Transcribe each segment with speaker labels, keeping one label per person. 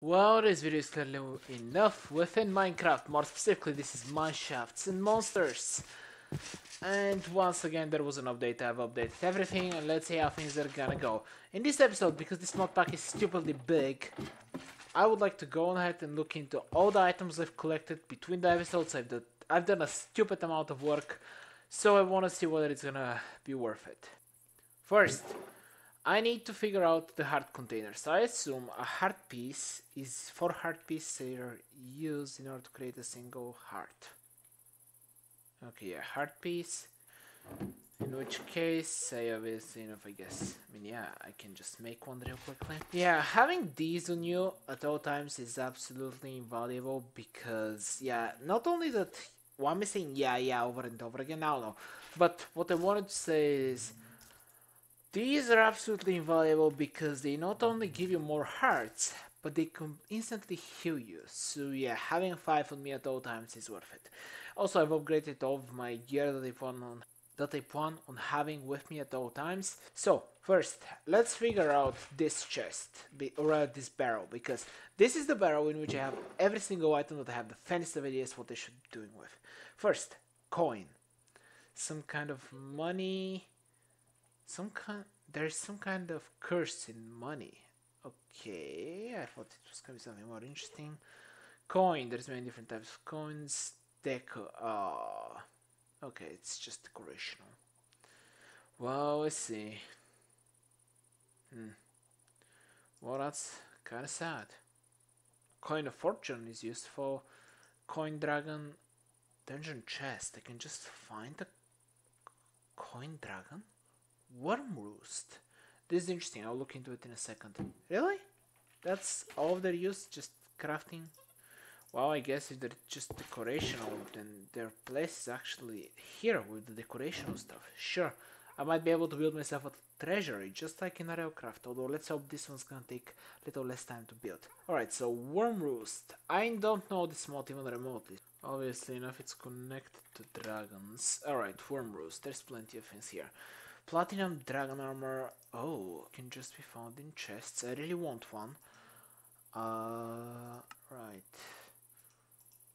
Speaker 1: Well, this video is clearly enough within Minecraft. More specifically, this is Mineshafts and Monsters. And once again, there was an update. I've updated everything, and let's see how things are gonna go. In this episode, because this mod pack is stupidly big, I would like to go ahead and look into all the items I've collected between the episodes. I've done, I've done a stupid amount of work, so I want to see whether it's gonna be worth it. First, I need to figure out the heart containers. I assume a heart piece is four heart pieces are used in order to create a single heart. Okay, a heart piece. In which case, I obviously enough, I guess. I mean, yeah, I can just make one real quickly. Yeah, having these on you at all times is absolutely invaluable because, yeah, not only that, why am I saying yeah, yeah over and over again? I don't know. But what I wanted to say is, these are absolutely invaluable because they not only give you more hearts, but they can instantly heal you. So yeah, having 5 on me at all times is worth it. Also, I've upgraded all of my gear that I plan on that I plan on having with me at all times. So, first, let's figure out this chest, or uh, this barrel, because this is the barrel in which I have every single item that I have the faintest of ideas what I should be doing with. First, coin. Some kind of money. Some kind. There's some kind of curse in money. Okay, I thought it was gonna be something more interesting. Coin. There's many different types of coins. Deco. Ah. Okay, it's just decorational. Well, let's see. Hmm. Well, that's kind of sad. Coin of Fortune is used for Coin Dragon Dungeon Chest. I can just find the Coin Dragon? Wyrmroost. This is interesting. I'll look into it in a second. Really? That's all they're used? Just crafting well, I guess if they're just decorational, then their place is actually here with the decorational stuff. Sure, I might be able to build myself a treasury, just like in a Railcraft, although let's hope this one's gonna take a little less time to build. Alright, so Wyrmroost. I don't know this mod even remotely. Obviously enough, it's connected to dragons. Alright, Wyrmroost. There's plenty of things here. Platinum Dragon Armor. Oh, can just be found in chests. I really want one. Uh, right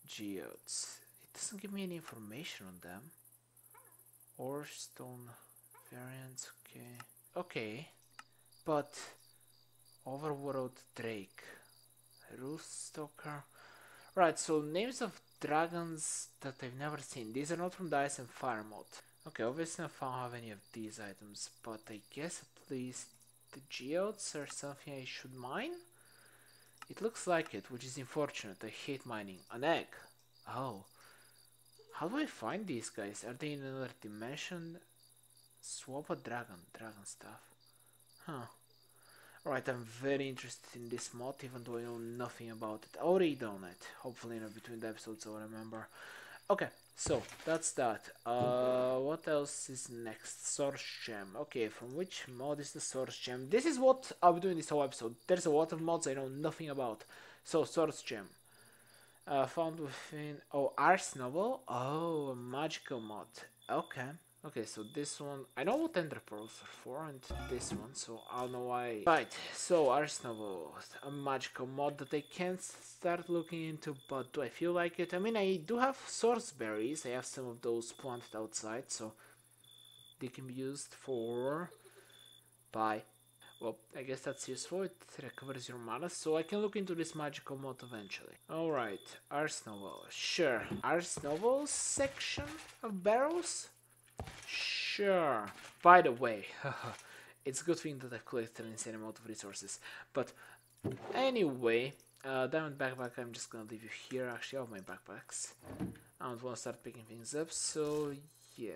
Speaker 1: geodes. It doesn't give me any information on them. Ore stone variants, okay. Okay, but Overworld Drake, Roost Stalker. Right, so names of dragons that I've never seen. These are not from Ice and Fire mod. Okay, obviously I don't have any of these items, but I guess at least the geodes are something I should mine? It looks like it, which is unfortunate. I hate mining. An egg. Oh. How do I find these guys? Are they in another dimension? Swap a dragon. Dragon stuff. Huh. Alright, I'm very interested in this mod, even though I know nothing about it. I'll read on it. Hopefully, know, between the episodes I'll remember. Okay, so that's that. Uh, what else is next? Source gem. Okay, from which mod is the source gem? This is what I'll be doing this whole episode. There's a lot of mods I know nothing about. So, source gem. Uh, found within... Oh, Ars Nouveau? Oh, magical mod. Okay. Okay, so this one, I know what Ender Pearls are for, and this one, so I'll know why. Right, so Ars Nouveau, a magical mod that I can start looking into, but do I feel like it? I mean, I do have source berries, I have some of those planted outside, so they can be used for... Bye. Well, I guess that's useful, it recovers your mana, so I can look into this magical mod eventually. Alright, Ars Nouveau, sure. Ars Nouveau section of barrels? Sure. By the way, it's a good thing that I've collected an insane amount of resources. But anyway, uh, diamond backpack, I'm just gonna leave you here, actually, all my backpacks. I don't want to start picking things up, so yeah.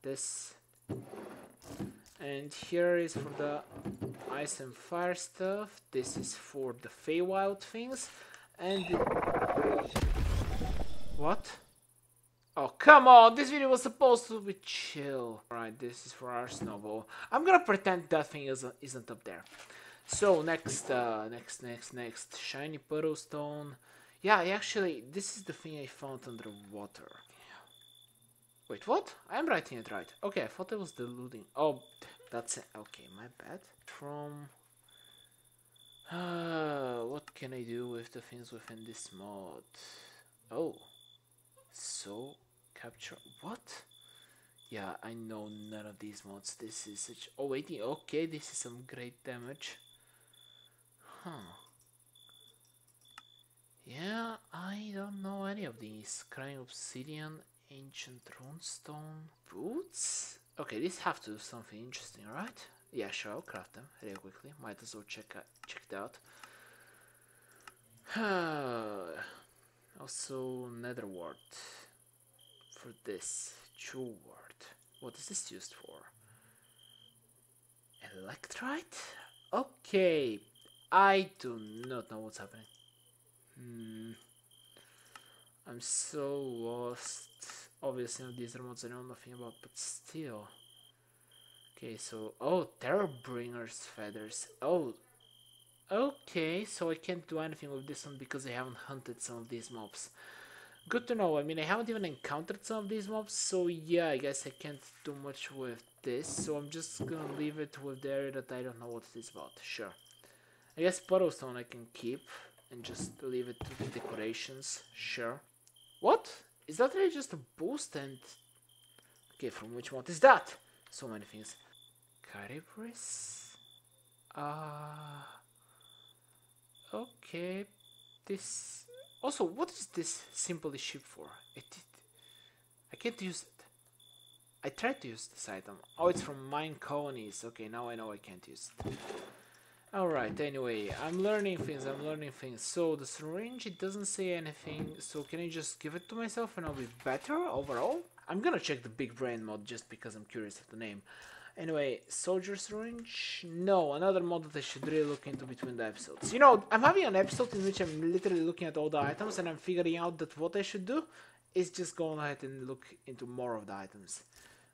Speaker 1: This. And here is for the ice and fire stuff. This is for the Feywild things. And... What? Oh, come on! This video was supposed to be chill. Alright, this is for our snowball. I'm gonna pretend that thing isn't, isn't up there. So, next, uh, next, next, next. Shiny puddle stone. Yeah, actually, this is the thing I found under water. Wait, what? I'm writing it right. Okay, I thought it was the looting. Oh, that's it. Okay, my bad. From... Uh, what can I do with the things within this mod? Oh, so capture what? Yeah, I know none of these mods. This is such. Oh wait, okay, this is some great damage. Huh. Yeah, I don't know any of these. Crying Obsidian, Ancient Runestone, Boots? Okay, these have to do something interesting, right? Yeah, sure, I'll craft them real quickly. Might as well check, out, check it out. also, Nether Wart for this. Jewel Wart. What is this used for? Electrite? Okay, I do not know what's happening. Hmm. I'm so lost. Obviously, these are mods I know nothing about, but still. Okay, so oh, Terrorbringer's feathers. Oh, okay. So I can't do anything with this one because I haven't hunted some of these mobs. Good to know. I mean, I haven't even encountered some of these mobs, so yeah, I guess I can't do much with this. So I'm just gonna leave it with the area that I don't know what it is about. Sure. I guess Puddlestone I can keep and just leave it to the decorations. Sure. What? Is that really just a boost and... Okay, from which mod is that? So many things. Caribris? Ah... Uh, okay. This... Also, what is this simple ship for? It, it... I can't use it. I tried to use this item. Oh, it's from MineColonies. Okay, now I know I can't use it. Alright, anyway, I'm learning things, I'm learning things. So, the syringe, it doesn't say anything, so can I just give it to myself and I'll be better overall? I'm gonna check the big brain mod just because I'm curious of the name. Anyway, soldier syringe? No, another mod that I should really look into between the episodes. You know, I'm having an episode in which I'm literally looking at all the items and I'm figuring out that what I should do is just go ahead and look into more of the items.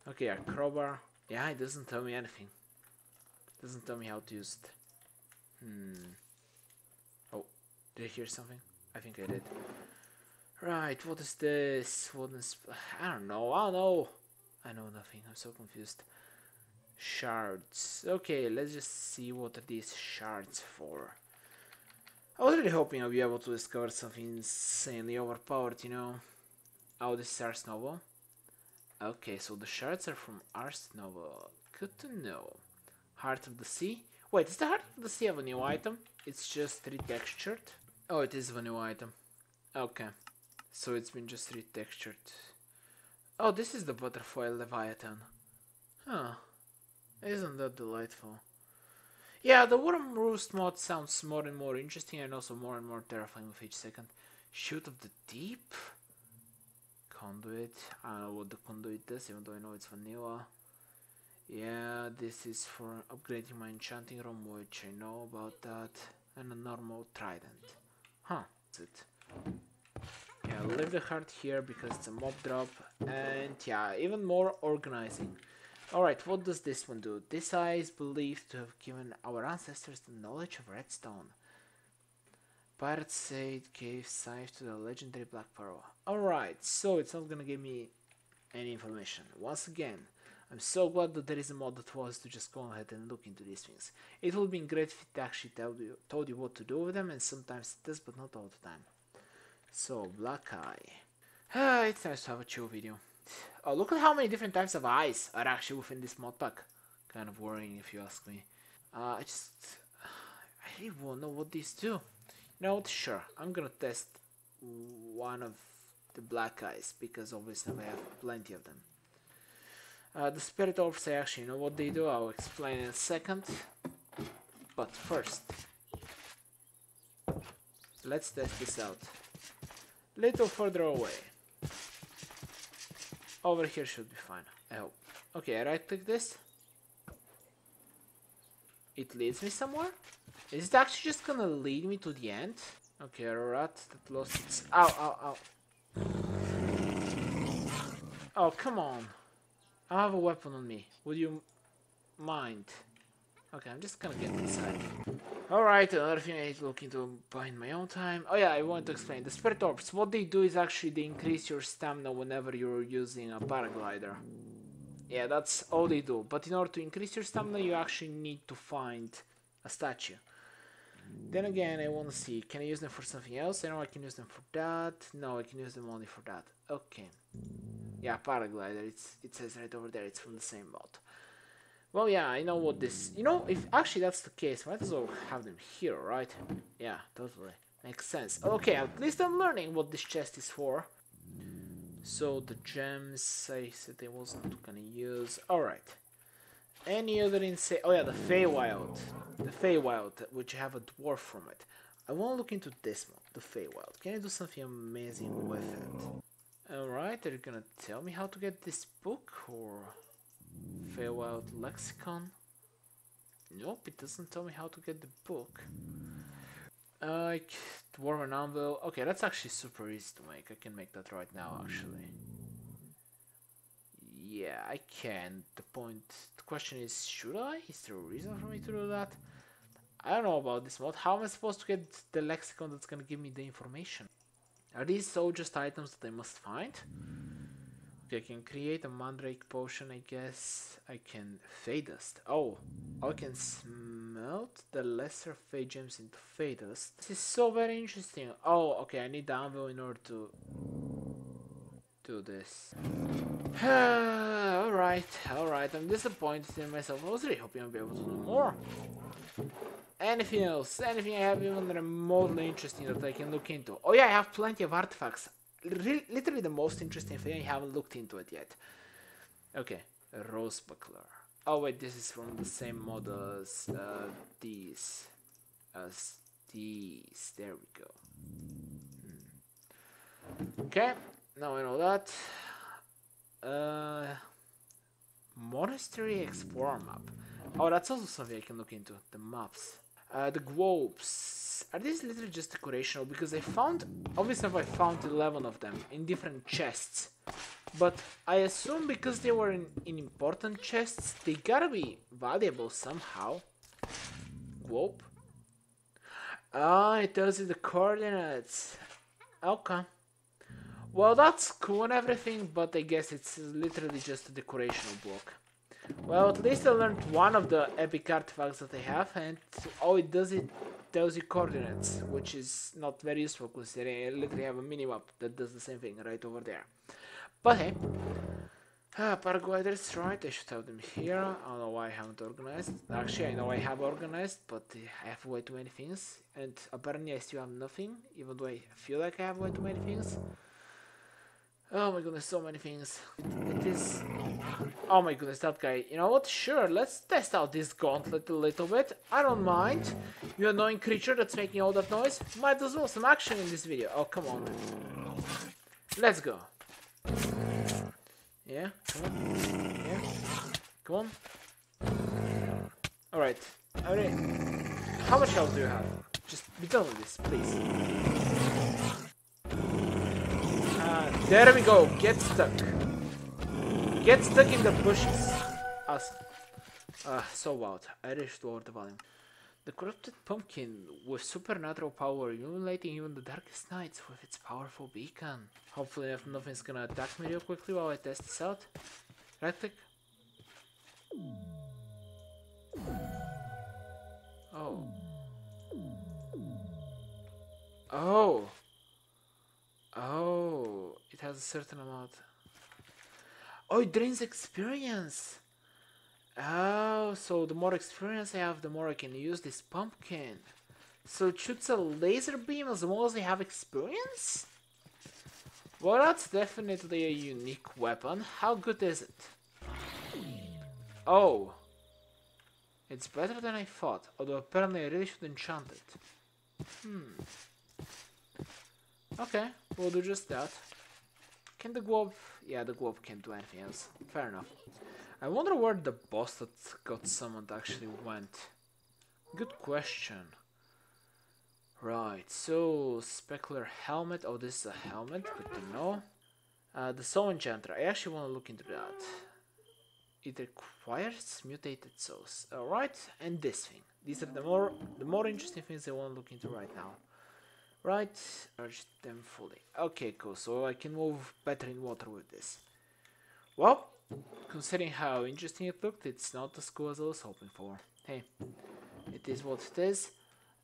Speaker 1: Okay, a crowbar. Yeah, it doesn't tell me anything. It doesn't tell me how to use it. Hmm. Oh, did I hear something? I think I did. Right, what is this? What is... I don't know, I don't know. I know nothing, I'm so confused. Shards. Okay, let's just see what are these shards for. I was really hoping I'll be able to discover something insanely overpowered, you know. Oh, this is Ars Nouveau. Okay, so the shards are from Ars Nouveau. Good to know. Heart of the Sea. Wait, is the Heart of the Sea of a new mm-hmm. item? It's just retextured? Oh, it is a new item. Okay. So it's been just retextured. Oh, this is the Butterfly Leviathan. Huh. Isn't that delightful? Yeah, the Wyrmroost mod sounds more and more interesting and also more and more terrifying with each second. Shoot of the Deep? Conduit. I don't know what the conduit does, even though I know it's vanilla. Yeah, this is for upgrading my enchanting room, which I know about that. And a normal trident. Huh, that's it. Yeah, leave the heart here because it's a mob drop. And yeah, even more organizing. Alright, what does this one do? This eye is believed to have given our ancestors the knowledge of redstone. Pirates say it gave sight to the legendary Black Pearl. Alright, so it's not gonna give me any information. Once again, I'm so glad that there is a mod that was to just go ahead and look into these things. It would be great if it actually told you, told you what to do with them, and sometimes it does, but not all the time. So, Black Eye. Ah, it's nice to have a chill video. Oh, look at how many different types of eyes are actually within this mod pack. Kind of worrying if you ask me. Uh, I just... I really won't know what these do. You know what? Sure, I'm gonna test one of the black eyes, because obviously I have plenty of them. Uh, the spirit orbs, I actually know what they do, I'll explain in a second. But first, let's test this out. Little further away. Over here should be fine, I hope. Okay, I right click this. It leads me somewhere? Is it actually just gonna lead me to the end? Okay, a rat that lost its... Ow, ow, ow. Oh, come on. I have a weapon on me. Would you mind? Okay, I'm just gonna get inside. Alright, uh, another thing I need to look into buying my own time. Oh yeah, I want to explain. The Spirit Orbs, what they do is actually they increase your stamina whenever you're using a paraglider. Yeah, that's all they do. But in order to increase your stamina, you actually need to find a statue. Then again, I want to see, can I use them for something else? I know I can use them for that. No, I can use them only for that. Okay. Yeah, paraglider, it's, it says right over there, it's from the same mod. Well, yeah, I know what this... You know, if actually that's the case, might as well have them here, right? Yeah, totally. Makes sense. Okay, at least I'm learning what this chest is for. So, the gems, I said I wasn't gonna use. Alright. Any other insane... Oh yeah, the Feywild. The Feywild, which have a dwarf from it. I want to look into this one, the Feywild. Can I do something amazing with it? Alright, are you gonna tell me how to get this book, or... Feywild Lexicon? Nope, it doesn't tell me how to get the book. Uh, Dwarven Anvil. Okay, that's actually super easy to make. I can make that right now, actually. Yeah, I can. The point, the question is, should I? Is there a reason for me to do that? I don't know about this mod. How am I supposed to get the lexicon that's gonna give me the information? Are these all just items that I must find? I can create a mandrake potion, I guess. I can fey dust. Oh, I can smelt the lesser fey gems into fey dust. This is so very interesting. Oh, okay, I need the anvil in order to do this. alright, alright, I'm disappointed in myself. I was really hoping I'd be able to do more. Anything else? Anything I have even remotely interesting that I can look into? Oh yeah, I have plenty of artifacts. Literally the most interesting thing, I haven't looked into it yet. Okay, rose buckler. Oh wait, this is from the same model as uh, these. As these. There we go. Hmm. Okay, now I know that. Uh, Monastery Explorer map. Oh, that's also something I can look into. The maps. Uh, the globes. Are these literally just decorational? Because I found, obviously I found 11 of them in different chests. But I assume because they were in, in important chests, they gotta be valuable somehow. Globe. Ah, it tells you the coordinates. Okay. Well, that's cool and everything, but I guess it's literally just a decorational block. Well, at least I learned one of the epic artifacts that I have, and all it does it tells you coordinates, which is not very useful considering I literally have a minimap that does the same thing right over there. But hey, uh, paragliders, right, I should have them here. I don't know why I haven't organized. Actually, I know I have organized, but I have way too many things, and apparently I still have nothing, even though I feel like I have way too many things. Oh my goodness, so many things. It is... Oh my goodness, that guy. You know what? Sure, let's test out this gauntlet a little bit. I don't mind. You annoying creature that's making all that noise. Might as well some action in this video. Oh, come on. Let's go. Yeah, come on. Yeah, come on. Alright. Alright. How much health do you have? Just be done with this, please. There we go. Get stuck. Get stuck in the bushes. Ah, so wild. Irish lower the volume. The corrupted pumpkin with supernatural power, illuminating even the darkest nights with its powerful beacon. Hopefully nothing's gonna attack me real quickly while I test this out. Right click. Oh. Oh. Oh it has a certain amount. Oh, it drains experience. Oh, so the more experience I have, the more I can use this pumpkin. So it shoots a laser beam as long as I have experience? Well, that's definitely a unique weapon. How good is it? Oh. It's better than I thought, although apparently I really should enchant it. Hmm. Okay, we'll do just that. Can the globe... Yeah, the globe can't do anything else. Fair enough. I wonder where the boss that got summoned actually went. Good question. Right, so specular helmet. Oh, this is a helmet. Good to know. Uh, the soul enchanter. I actually want to look into that. It requires mutated souls. Alright, and this thing. These are the more the more interesting things I want to look into right now. Right, urge them fully. Okay, cool, so I can move better in water with this. Well, considering how interesting it looked, it's not as cool as I was hoping for. Hey, it is what it is.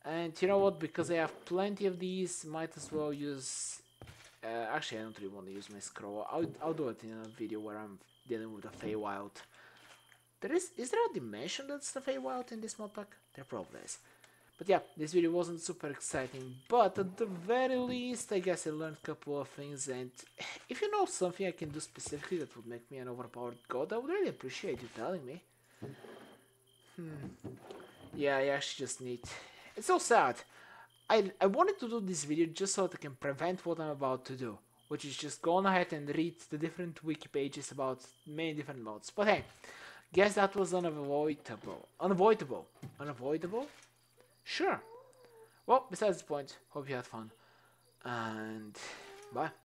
Speaker 1: And you know what? Because I have plenty of these, might as well use... Uh, actually, I don't really want to use my scroll. I'll, I'll do it in a video where I'm dealing with the Feywild. There is... Is there a dimension that's the Feywild in this mod pack? There probably is. But yeah, this video wasn't super exciting, but at the very least, I guess I learned a couple of things, and if you know something I can do specifically that would make me an overpowered god, I would really appreciate you telling me. Hmm. Yeah, I actually just need... It's so sad. I, I wanted to do this video just so that I can prevent what I'm about to do, which is just go on ahead and read the different wiki pages about many different modes. But hey, guess that was unavoidable. Unavoidable. Unavoidable? Sure. Well, besides the point, hope you had fun. And bye.